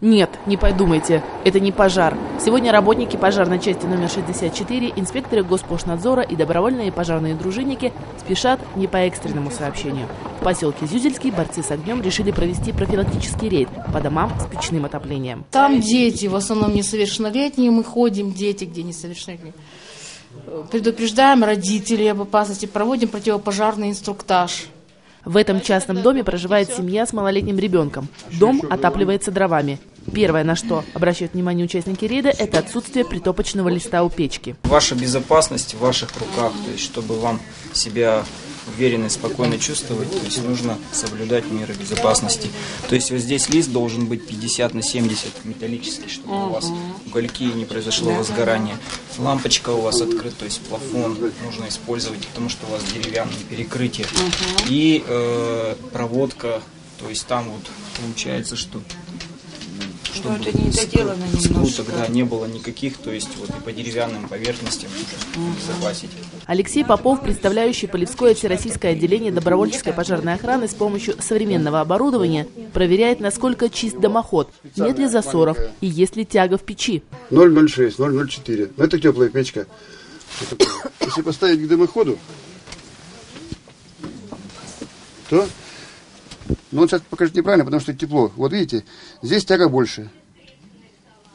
Нет, не подумайте, это не пожар. Сегодня работники пожарной части номер 64, инспекторы Госпошнадзора и добровольные пожарные дружинники спешат не по экстренному сообщению. В поселке Зюзельский борцы с огнем решили провести профилактический рейд по домам с печным отоплением. Там дети, в основном несовершеннолетние, мы ходим, дети, где несовершеннолетние. Предупреждаем родителей об опасности, проводим противопожарный инструктаж. В этом частном доме проживает семья с малолетним ребенком. Дом отапливается дровами. Первое, на что обращают внимание участники рейда, это отсутствие притопочного листа у печки. Ваша безопасность в ваших руках, то есть чтобы вам себя уверенно и спокойно чувствовать, то есть нужно соблюдать меры безопасности. То есть вот здесь лист должен быть 50 на 70 металлический, чтобы у вас угольки не произошло возгорание. Лампочка у вас открыта, то есть плафон нужно использовать, потому что у вас деревянные перекрытия. И э, проводка, то есть там вот получается, что чтобы это не доделано скруток, да, не было никаких, то есть вот и по деревянным поверхностям нужно безопасить. Алексей Попов, представляющий Полевское всероссийское отделение добровольческой пожарной охраны с помощью современного оборудования, проверяет, насколько чист дымоход, нет ли засоров и есть ли тяга в печи. 0,06, 0,04. Но это теплая печка. Если поставить к дымоходу, то ну, он сейчас покажет неправильно, потому что тепло. Вот видите, здесь тяга больше.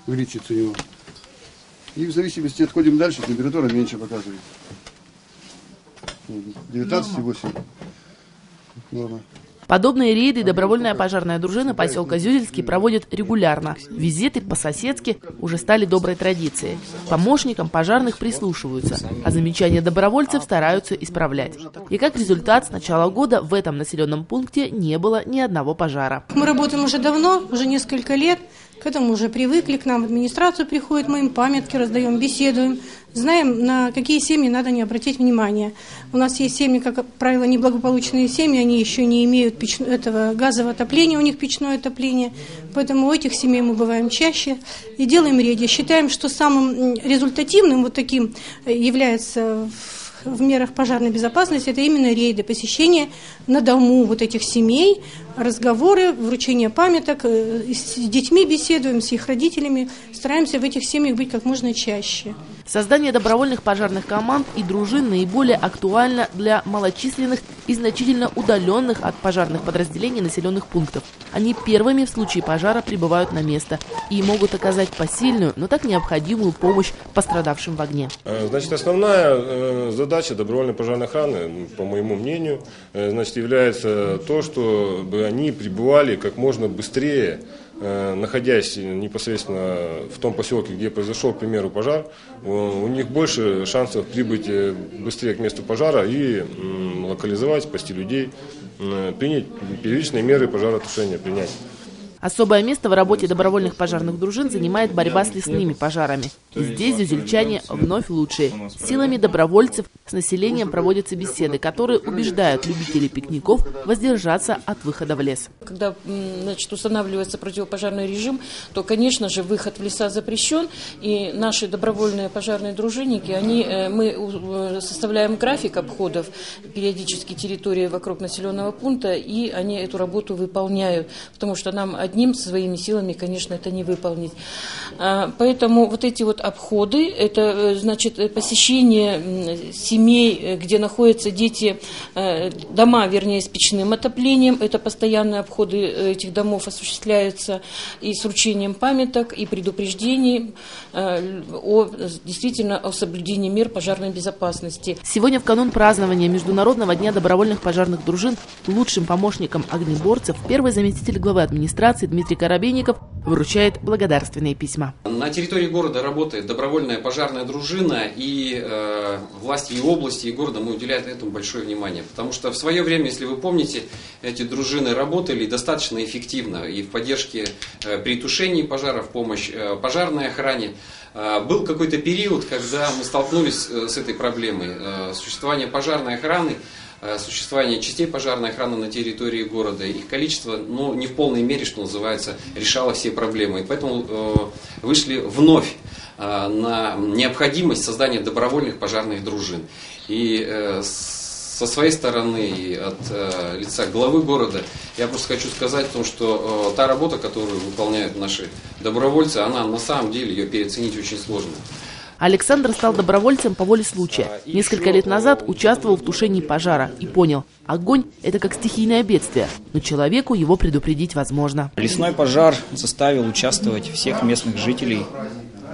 Увеличится у него. И в зависимости, отходим дальше, температура меньше показывает. 19,8. Норма. Подобные рейды добровольная пожарная дружина поселка Зюзельский проводит регулярно. Визиты по-соседски уже стали доброй традицией. Помощникам пожарных прислушиваются, а замечания добровольцев стараются исправлять. И как результат, с начала года в этом населенном пункте не было ни одного пожара. Мы работаем уже давно, уже несколько лет. К этому уже привыкли, к нам в администрацию приходят, мы им памятки раздаем, беседуем, знаем, на какие семьи надо не обратить внимание. У нас есть семьи, как правило, неблагополучные семьи, они еще не имеют печ... этого газового отопления, у них печное отопление, поэтому у этих семей мы бываем чаще и делаем рейды. Считаем, что самым результативным вот таким является в мерах пожарной безопасности, это именно рейды, посещение на дому вот этих семей, разговоры, вручение памяток, э, с детьми беседуем, с их родителями, стараемся в этих семьях быть как можно чаще. Создание добровольных пожарных команд и дружин наиболее актуально для малочисленных и значительно удаленных от пожарных подразделений населенных пунктов. Они первыми в случае пожара прибывают на место и могут оказать посильную, но так необходимую помощь пострадавшим в огне. Э, значит, основная э, задача добровольной пожарной охраны, по моему мнению, значит, является то, чтобы они прибывали как можно быстрее, э, находясь непосредственно в том поселке, где произошел, к примеру, пожар, у них больше шансов прибыть э, быстрее к месту пожара и локализовать, спасти людей, принять первичные меры пожаротушения, принять. Особое место в работе добровольных пожарных дружин занимает борьба с лесными пожарами. Здесь зюзельчане вновь лучшие. Силами добровольцев с населением проводятся беседы, которые убеждают любителей пикников воздержаться от выхода в лес. Когда значит, устанавливается противопожарный режим, то, конечно же, выход в леса запрещен. И наши добровольные пожарные дружинники, они, э, мы э, составляем график обходов периодически территории вокруг населенного пункта, и они эту работу выполняют. Потому что нам одним своими силами, конечно, это не выполнить. А, поэтому вот эти вот обходы, это э, значит посещение семей, э, где находятся дети, э, дома, вернее, с печным отоплением, это постоянные обходы этих домов осуществляются и с вручением памяток, и предупреждений о, действительно о соблюдении мер пожарной безопасности. Сегодня в канун празднования Международного дня добровольных пожарных дружин лучшим помощником огнеборцев первый заместитель главы администрации Дмитрий Коробейников вручает благодарственные письма. На территории города работает добровольная пожарная дружина, и э, власти и области, и города мы уделяют этому большое внимание. Потому что в свое время, если вы помните, эти дружины работали достаточно эффективно и в поддержке э, при тушении пожара, в помощь э, пожарной охране. Э, был какой-то период, когда мы столкнулись э, с этой проблемой. Э, существование пожарной охраны существование частей пожарной охраны на территории города, их количество, ну, не в полной мере, что называется, решало все проблемы. И поэтому э, вышли вновь э, на необходимость создания добровольных пожарных дружин. И э, со своей стороны и от э, лица главы города, я просто хочу сказать о том, что э, та работа, которую выполняют наши добровольцы, она на самом деле ее переоценить очень сложно. Александр стал добровольцем по воле случая. Несколько лет назад участвовал в тушении пожара и понял, огонь – это как стихийное бедствие, но человеку его предупредить возможно. Лесной пожар заставил участвовать всех местных жителей.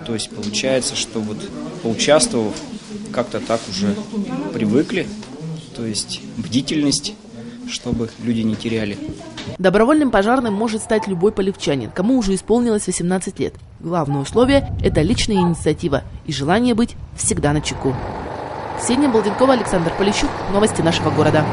То есть получается, что вот поучаствовав, как-то так уже привыкли. То есть бдительность, чтобы люди не теряли. Добровольным пожарным может стать любой полевчанин, кому уже исполнилось 18 лет. Главное условие – это личная инициатива и желание быть всегда на чеку. Ксения Балденкова, Александр Полищук. Новости нашего города.